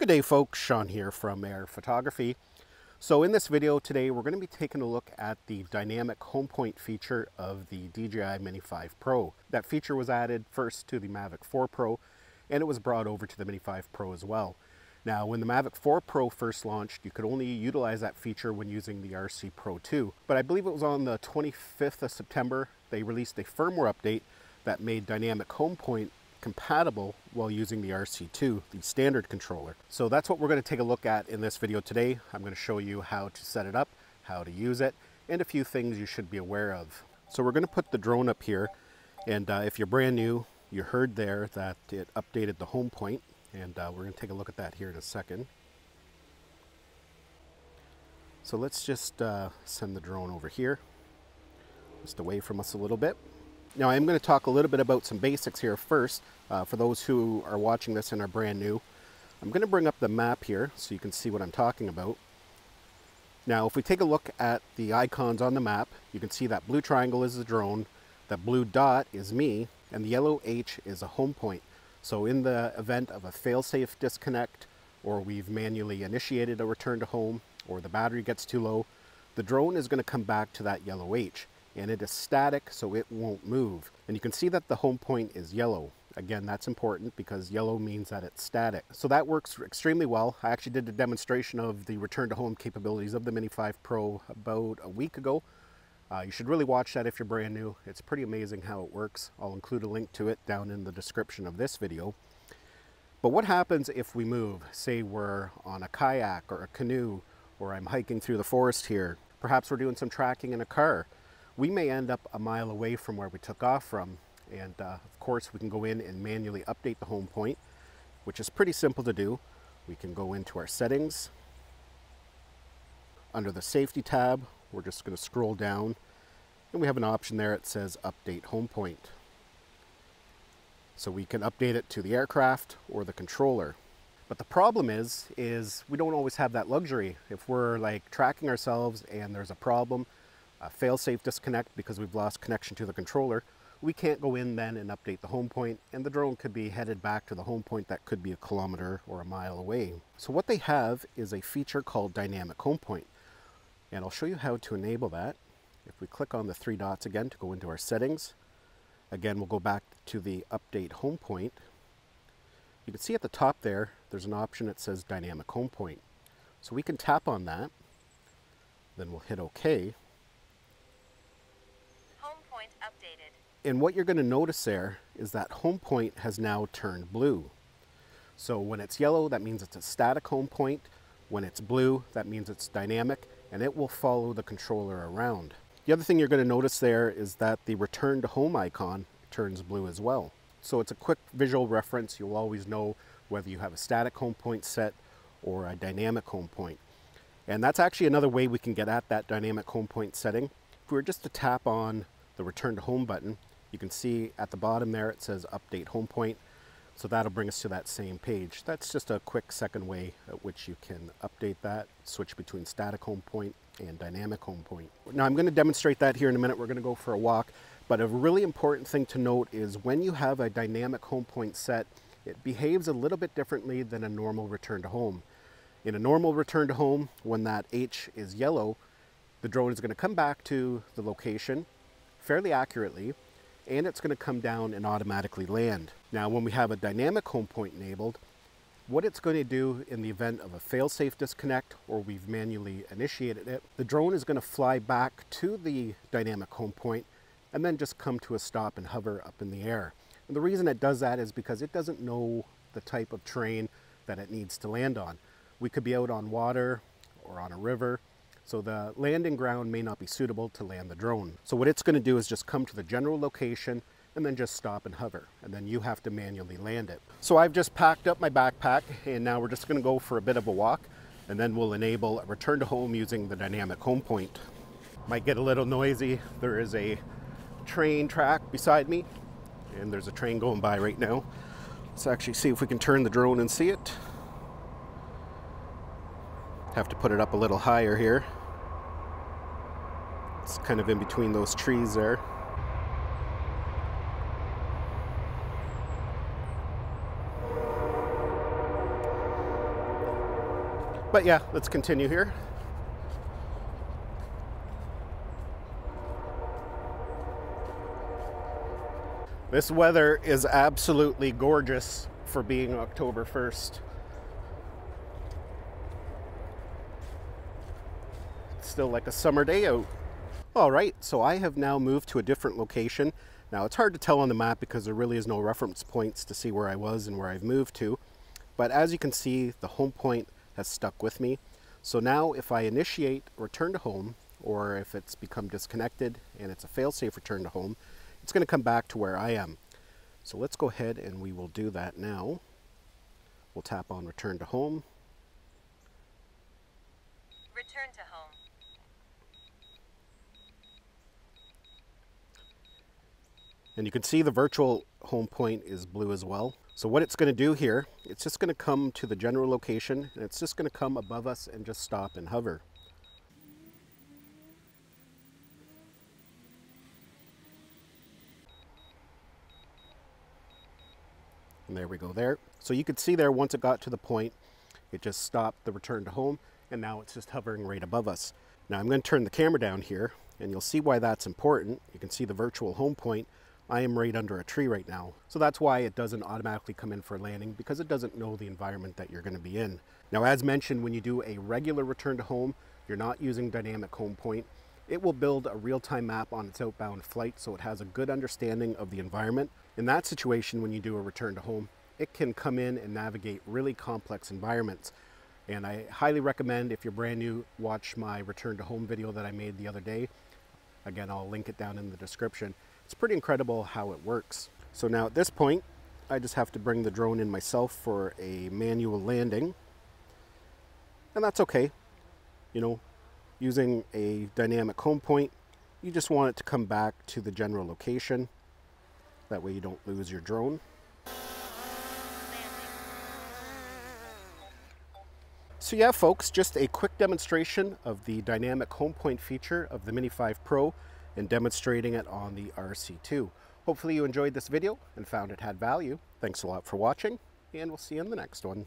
Good day folks, Sean here from Air Photography. So in this video today we're going to be taking a look at the dynamic home point feature of the DJI Mini 5 Pro. That feature was added first to the Mavic 4 Pro and it was brought over to the Mini 5 Pro as well. Now when the Mavic 4 Pro first launched you could only utilize that feature when using the RC Pro 2 but I believe it was on the 25th of September they released a firmware update that made dynamic home point compatible while using the RC2, the standard controller. So that's what we're going to take a look at in this video today. I'm going to show you how to set it up, how to use it, and a few things you should be aware of. So we're going to put the drone up here, and uh, if you're brand new, you heard there that it updated the home point, and uh, we're going to take a look at that here in a second. So let's just uh, send the drone over here, just away from us a little bit. Now I'm going to talk a little bit about some basics here first uh, for those who are watching this and are brand new. I'm going to bring up the map here so you can see what I'm talking about. Now if we take a look at the icons on the map, you can see that blue triangle is the drone, that blue dot is me, and the yellow H is a home point. So in the event of a failsafe disconnect, or we've manually initiated a return to home, or the battery gets too low, the drone is going to come back to that yellow H and it is static so it won't move. And you can see that the home point is yellow. Again, that's important because yellow means that it's static. So that works extremely well. I actually did a demonstration of the return to home capabilities of the Mini 5 Pro about a week ago. Uh, you should really watch that if you're brand new. It's pretty amazing how it works. I'll include a link to it down in the description of this video. But what happens if we move? Say we're on a kayak or a canoe, or I'm hiking through the forest here. Perhaps we're doing some tracking in a car we may end up a mile away from where we took off from. And uh, of course, we can go in and manually update the home point, which is pretty simple to do. We can go into our settings. Under the safety tab, we're just going to scroll down and we have an option there It says update home point. So we can update it to the aircraft or the controller. But the problem is, is we don't always have that luxury. If we're like tracking ourselves and there's a problem, a fail-safe disconnect because we've lost connection to the controller, we can't go in then and update the home point and the drone could be headed back to the home point that could be a kilometer or a mile away. So what they have is a feature called dynamic home point and I'll show you how to enable that. If we click on the three dots again to go into our settings, again we'll go back to the update home point. You can see at the top there, there's an option that says dynamic home point. So we can tap on that, then we'll hit OK And what you're going to notice there is that home point has now turned blue. So when it's yellow, that means it's a static home point. When it's blue, that means it's dynamic and it will follow the controller around. The other thing you're going to notice there is that the return to home icon turns blue as well. So it's a quick visual reference. You'll always know whether you have a static home point set or a dynamic home point. And that's actually another way we can get at that dynamic home point setting. If we were just to tap on the return to home button, you can see at the bottom there it says update home point. So that'll bring us to that same page. That's just a quick second way at which you can update that, switch between static home point and dynamic home point. Now I'm going to demonstrate that here in a minute. We're going to go for a walk. But a really important thing to note is when you have a dynamic home point set, it behaves a little bit differently than a normal return to home. In a normal return to home, when that H is yellow, the drone is going to come back to the location fairly accurately and it's going to come down and automatically land. Now when we have a dynamic home point enabled, what it's going to do in the event of a fail-safe disconnect or we've manually initiated it, the drone is going to fly back to the dynamic home point and then just come to a stop and hover up in the air. And the reason it does that is because it doesn't know the type of terrain that it needs to land on. We could be out on water or on a river so the landing ground may not be suitable to land the drone. So what it's going to do is just come to the general location and then just stop and hover and then you have to manually land it. So I've just packed up my backpack and now we're just going to go for a bit of a walk and then we'll enable a return to home using the dynamic home point. Might get a little noisy. There is a train track beside me and there's a train going by right now. Let's actually see if we can turn the drone and see it. Have to put it up a little higher here. It's kind of in between those trees there. But yeah, let's continue here. This weather is absolutely gorgeous for being October 1st. It's still like a summer day out. All right, so I have now moved to a different location. Now it's hard to tell on the map because there really is no reference points to see where I was and where I've moved to. But as you can see, the home point has stuck with me. So now if I initiate return to home, or if it's become disconnected and it's a failsafe return to home, it's going to come back to where I am. So let's go ahead and we will do that now. We'll tap on return to home. Return to home. And you can see the virtual home point is blue as well. So what it's going to do here, it's just going to come to the general location and it's just going to come above us and just stop and hover. And there we go there. So you could see there once it got to the point, it just stopped the return to home and now it's just hovering right above us. Now I'm going to turn the camera down here and you'll see why that's important. You can see the virtual home point. I am right under a tree right now. So that's why it doesn't automatically come in for landing because it doesn't know the environment that you're going to be in. Now as mentioned, when you do a regular return to home, you're not using dynamic home point. It will build a real-time map on its outbound flight so it has a good understanding of the environment in that situation, when you do a return to home, it can come in and navigate really complex environments. And I highly recommend if you're brand new, watch my return to home video that I made the other day. Again, I'll link it down in the description. It's pretty incredible how it works. So now at this point, I just have to bring the drone in myself for a manual landing. And that's okay. You know, using a dynamic home point, you just want it to come back to the general location. That way you don't lose your drone. So yeah, folks, just a quick demonstration of the dynamic home point feature of the Mini 5 Pro and demonstrating it on the RC2. Hopefully you enjoyed this video and found it had value. Thanks a lot for watching, and we'll see you in the next one.